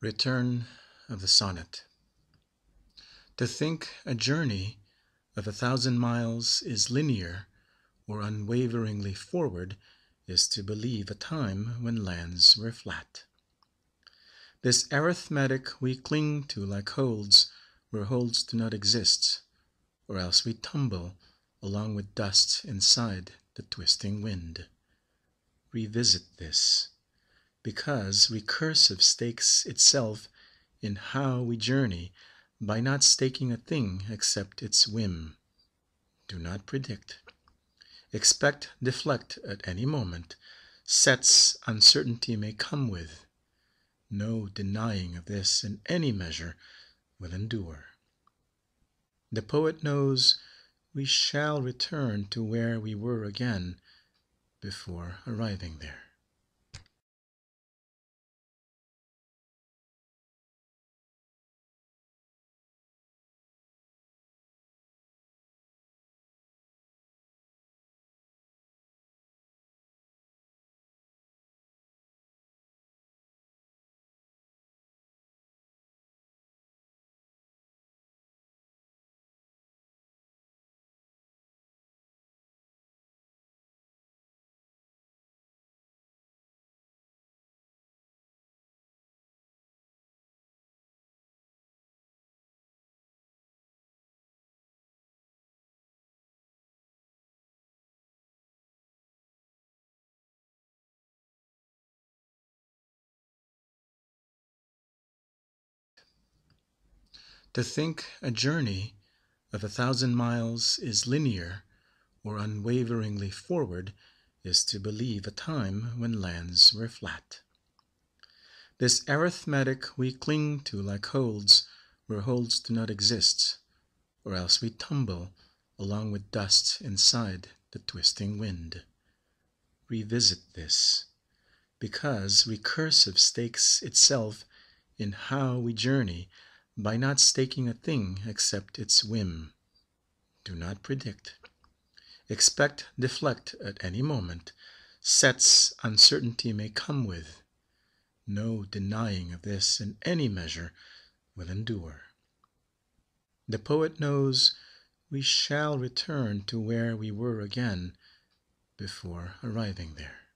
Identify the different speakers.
Speaker 1: Return of the Sonnet To think a journey of a thousand miles is linear or unwaveringly forward is to believe a time when lands were flat. This arithmetic we cling to like holds where holds do not exist, or else we tumble along with dust inside the twisting wind. Revisit this, because recursive stakes itself in how we journey by not staking a thing except its whim. Do not predict. Expect deflect at any moment. Sets uncertainty may come with. No denying of this in any measure will endure. The poet knows we shall return to where we were again before arriving there. To think a journey of a thousand miles is linear or unwaveringly forward is to believe a time when lands were flat. This arithmetic we cling to like holds where holds do not exist, or else we tumble along with dust inside the twisting wind. Revisit this, because recursive stakes itself in how we journey by not staking a thing except its whim. Do not predict. Expect deflect at any moment. Sets uncertainty may come with. No denying of this in any measure will endure. The poet knows we shall return to where we were again before arriving there.